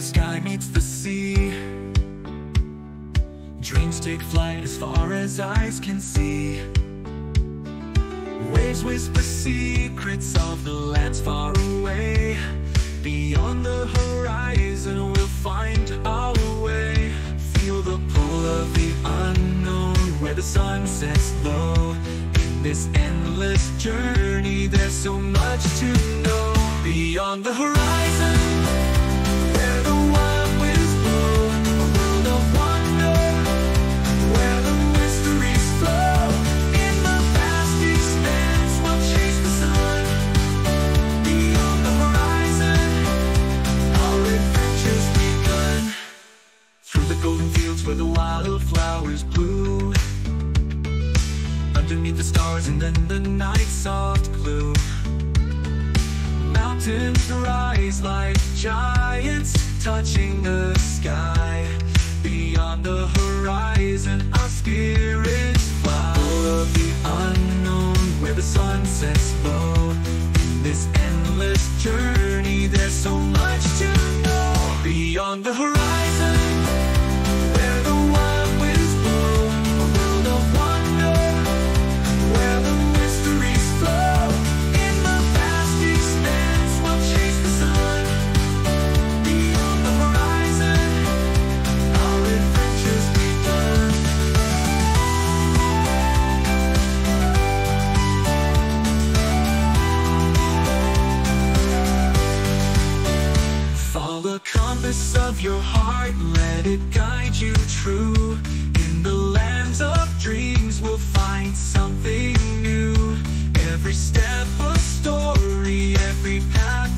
the sky meets the sea. Dreams take flight as far as eyes can see. Waves whisper secrets of the lands far away. Beyond the horizon, we'll find our way. Feel the pull of the unknown where the sun sets low. In this endless journey, there's so much to know. Beyond the horizon, wildflowers bloom Underneath the stars and then the night's soft gloom Mountains rise like giants touching the sky. Beyond the horizon our spirits fly Full of the unknown where the sun sets low In this endless journey there's so much to know. Beyond the horizon Follow the compass of your heart, let it guide you true. In the lands of dreams, we'll find something new. Every step a story, every path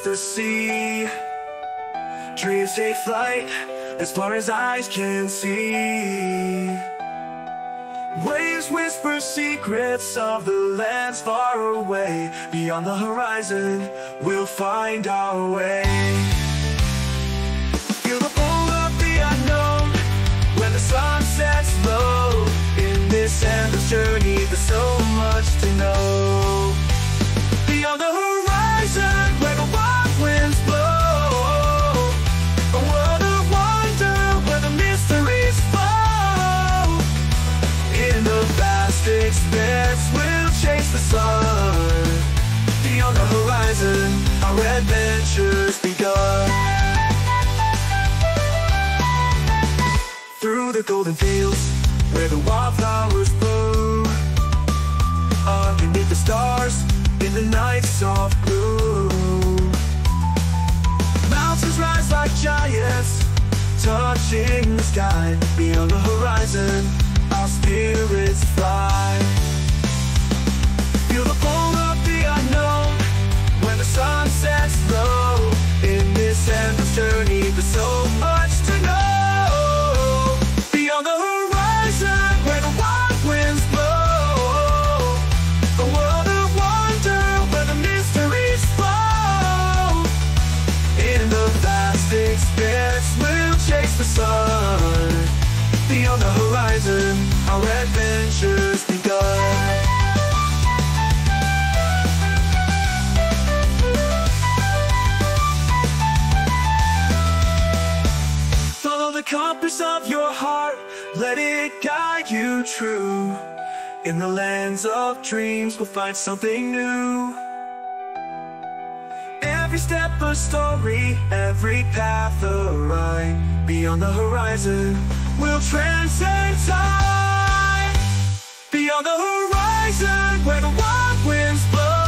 Sky the sea. Dreams take flight as far as eyes can see. Waves whisper secrets of the lands far away. Beyond the horizon, we'll find our way. Feel the pull of the unknown when the sun sets low. In this endless journey, we'll chase the sun. Beyond the horizon, our adventures begun. Through the golden fields, where the wildflowers bloom. Underneath the stars, in the night's soft gloom. Mountains rise like giants, touching the sky. Beyond the horizon, our spirits fly. Feel the pull of the unknown when the sun sets low. In this endless journey, there's so much to know. Beyond the horizon, where the wild winds blow, a world of wonder where the mysteries flow. In the vast expanse, we'll chase the sun. Beyond the horizon, our adventures. compass of your heart, let it guide you true. In the lands of dreams, we'll find something new. Every step a story, every path a rhyme. Beyond the horizon, we'll transcend time. Beyond the horizon, where the wild winds blow.